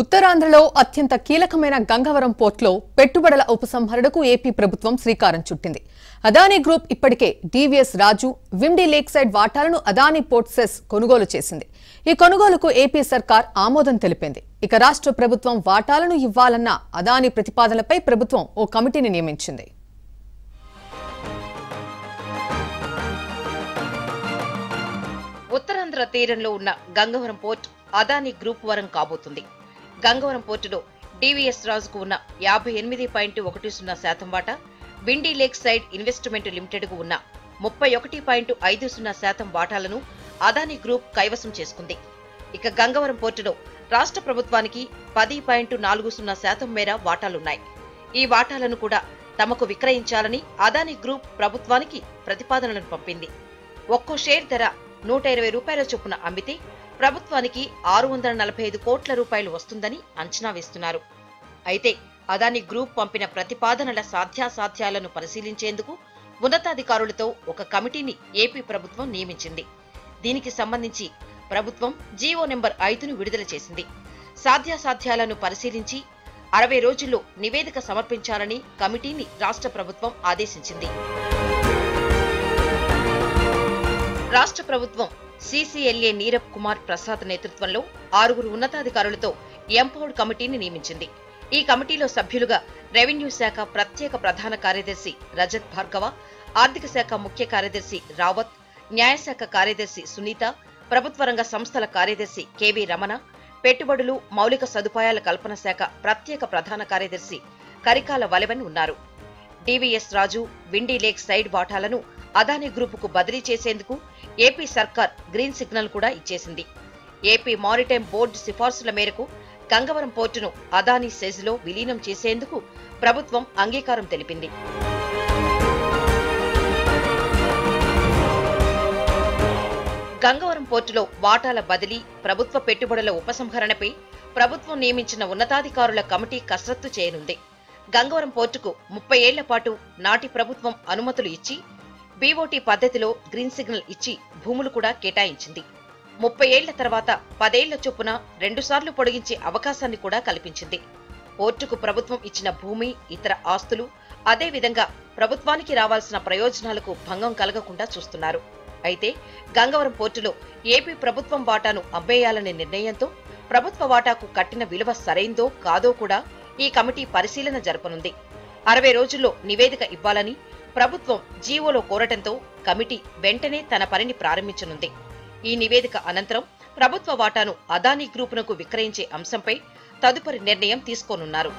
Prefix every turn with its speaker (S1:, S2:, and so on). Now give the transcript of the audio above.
S1: ఉత్తరాంధ్రలో అత్యంత కీలకమైన గంగవరం పోర్టులో పెట్టుబడుల ఉపసంహరణకు ఏపీ ప్రభుత్వం శ్రీకారం చుట్టింది. అదానీ గ్రూప్ ఇప్పటికే DVS Raju windy lake side వాటాలను అదానీ పోర్ట్సెస్ కొనుగోలు చేసింది. ఈ కొనుగోలుకు ఏపీ సర్కార్ ఆమోదం తెలిపింది. ఇక రాష్ట్ర ప్రభుత్వం వాటాలను ఇవ్వాలన్న అదానీ ప్రతిపాదనలపై ప్రభుత్వం ఓ కమిటీని నియమించింది.
S2: ఉత్తరాంధ్ర తీరంలో ఉన్న గంగవరం పోర్ట్ అదానీ గ్రూప్ వరం కాబోతుంది. గంగవరం పోర్టులో డివిఎస్ రాజుకు ఉన్న యాభై ఎనిమిది పాయింట్ ఒకటి సున్నా శాతం వాటా విండీ లేక్ సైడ్ ఇన్వెస్ట్మెంట్ లిమిటెడ్కు ఉన్న ముప్పై ఒకటి పాయింట్ ఐదు సున్నా శాతం వాటాలను అదానీ గ్రూప్ కైవసం చేసుకుంది. ఇక గంగవరం పోర్టులో రాష్ట్ర ప్రభుత్వానికి పది పాయింట్ నాలుగు సున్నా శాతం మేర వాటాలున్నాయి. ఈ వాటాలను కూడా తమకు విక్రయించాలని అదానీ గ్రూప్ ప్రభుత్వానికి ప్రతిపాదనలను పంపింది. ఒక్కో షేర్ ధర నూట ఇరవై రూపాయల చొప్పున అమ్మితే ప్రభుత్వానికి ఆరు వందల నలభై ఐదు కోట్ల రూపాయలు వస్తుందని అంచనా వేస్తున్నారు. అయితే అదాని గ్రూప్ పంపిన ప్రతిపాదనల సాధ్యాసాధ్యాలను పరిశీలించేందుకు ఉన్నతాధికారులతో ఒక కమిటీని ఏపీ ప్రభుత్వం నియమించింది. దీనికి సంబంధించి ప్రభుత్వం జీవో నెంబర్ ఐదును విడుదల చేసింది. సాధ్యాసాధ్యాలను పరిశీలించి అరవై రోజుల్లో నివేదిక సమర్పించాలని కమిటీని రాష్ట్ర ప్రభుత్వం ఆదేశించింది. రాష్ట్ర ప్రభుత్వం సీసీఎల్ఏ నీరబ్ కుమార్ ప్రసాద్ నేతృత్వంలో ఆరుగురు ఉన్నతాధికారులతో ఎంపవర్డ్ కమిటీని నియమించింది. ఈ కమిటీలో సభ్యులుగా రెవెన్యూ శాఖ ప్రత్యేక ప్రధాన కార్యదర్శి రజత్ భార్గవ ఆర్థిక శాఖ ముఖ్య కార్యదర్శి రావత్ న్యాయశాఖ కార్యదర్శి సునీత ప్రభుత్వ రంగ సంస్థల కార్యదర్శి కెవి రమణ పెట్టుబడులు మౌలిక సదుపాయాల కల్పన శాఖ ప్రత్యేక ప్రధాన కార్యదర్శి కరికాల వలెవన్ ఉన్నారు. DVS Raju Windy Lake Side వాటాలను అదానీ గ్రూపుకు బదిలీ చేసేందుకు ఏపీ సర్కార్ గ్రీన్ సిగ్నల్ కూడా ఇచ్చేసింది. ఏపీ మారిటైమ్ బోర్డు సిఫార్సుల మేరకు గంగవరం పోర్టును అదానీ సెజ్లో విలీనం చేసేందుకు ప్రభుత్వం అంగీకారం తెలిపింది. గంగవరం పోర్టులో వాటాల బదిలీ ప్రభుత్వ పెట్టుబడుల ఉపసంహరణపై ప్రభుత్వం నియమించిన ఉన్నతాధికారుల కమిటీ కసరత్తు చేయనుంది. గంగవరం పోర్టుకు ముప్పై ఏళ్ళ పాటు నాటి ప్రభుత్వం అనుమతులు ఇచ్చి బీఓటీ పద్ధతిలో గ్రీన్ సిగ్నల్ ఇచ్చి భూములు కూడా కేటాయించింది. ముప్పై ఏళ్ళ తర్వాత పదేళ్ళ చొప్పున రెండుసార్లు పొడిగించే అవకాశాన్ని కూడా కల్పించింది. పోర్టుకు ప్రభుత్వం ఇచ్చిన భూమి ఇతర ఆస్తులు అదేవిధంగా ప్రభుత్వానికి రావాల్సిన ప్రయోజనాలకు భంగం కలగకుండా చూస్తున్నారు. అయితే గంగవరం పోర్టులో ఏపీ ప్రభుత్వం వాటాను అమ్మేయాలనే నిర్ణయంతో ప్రభుత్వ వాటాకు కట్టిన విలువ సరైందో కాదో కూడా ఈ కమిటీ పరిశీలన జరపనుంది. అరవై రోజుల్లో నివేదిక ఇవ్వాలని ప్రభుత్వం జీవోలో కోరటంతో కమిటీ వెంటనే తన పనిని ప్రారంభించనుంది. ఈ నివేదిక అనంతరం ప్రభుత్వ వాటాను అదానీ గ్రూపునకు విక్రయించే అంశంపై తదుపరి నిర్ణయం తీసుకోనున్నారు.